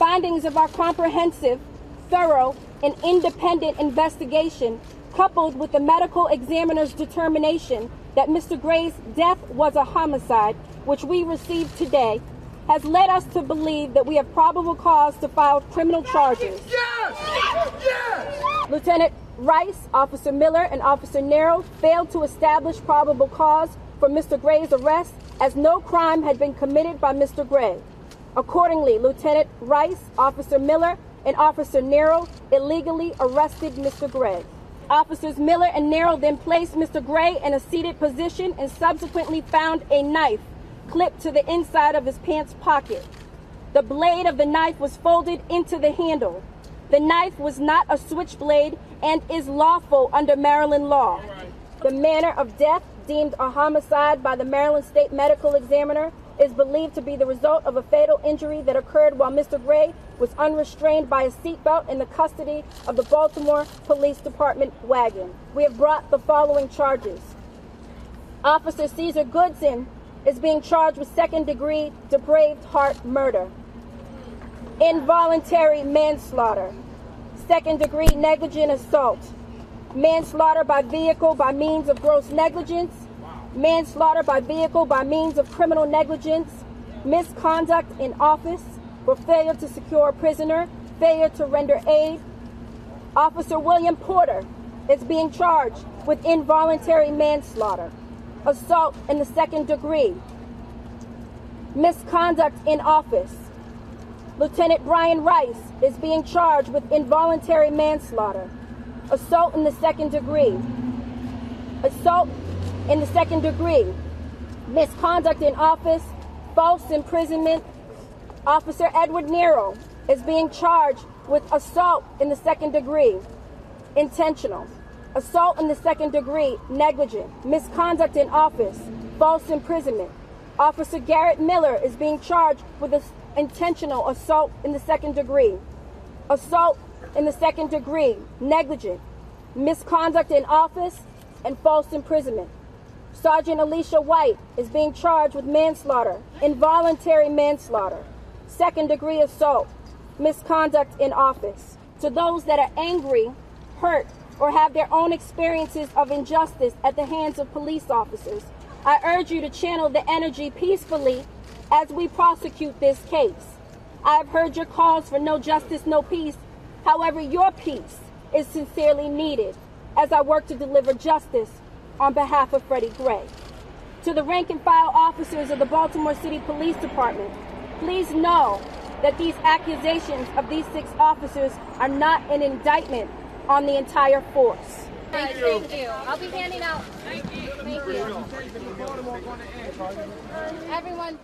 findings of our comprehensive, thorough, and independent investigation, coupled with the medical examiner's determination that Mr. Gray's death was a homicide, which we received today, has led us to believe that we have probable cause to file criminal charges. Yes! Yes! Lieutenant Rice, Officer Miller, and Officer Nero failed to establish probable cause for Mr. Gray's arrest as no crime had been committed by Mr. Gray. Accordingly, Lieutenant Rice, Officer Miller, and Officer Nero illegally arrested Mr. Gray. Officers Miller and Nero then placed Mr. Gray in a seated position and subsequently found a knife clipped to the inside of his pants pocket. The blade of the knife was folded into the handle. The knife was not a switchblade and is lawful under Maryland law. The manner of death, deemed a homicide by the Maryland State Medical Examiner, is believed to be the result of a fatal injury that occurred while Mr. Gray was unrestrained by a seatbelt in the custody of the Baltimore Police Department wagon. We have brought the following charges. Officer Caesar Goodson is being charged with second degree depraved heart murder, involuntary manslaughter, second degree negligent assault, manslaughter by vehicle by means of gross negligence, manslaughter by vehicle by means of criminal negligence, misconduct in office for failure to secure a prisoner, failure to render aid. Officer William Porter is being charged with involuntary manslaughter, assault in the second degree, misconduct in office. Lieutenant Brian Rice is being charged with involuntary manslaughter, assault in the second degree, assault in the second degree, misconduct in office, false imprisonment. Officer Edward Nero is being charged with assault in the second degree, intentional, assault in the second degree, negligent, misconduct in office, false imprisonment. Officer Garrett Miller is being charged with intentional assault in the second degree, assault in the second degree, negligent, misconduct in office, and false imprisonment. Sergeant Alicia White is being charged with manslaughter, involuntary manslaughter, second degree assault, misconduct in office. To those that are angry, hurt, or have their own experiences of injustice at the hands of police officers, I urge you to channel the energy peacefully as we prosecute this case. I have heard your calls for no justice, no peace. However, your peace is sincerely needed as I work to deliver justice on behalf of Freddie Gray. To the rank and file officers of the Baltimore City Police Department, please know that these accusations of these six officers are not an indictment on the entire force. Thank you. Thank you. I'll be handing out. Thank you. Thank you. Everyone.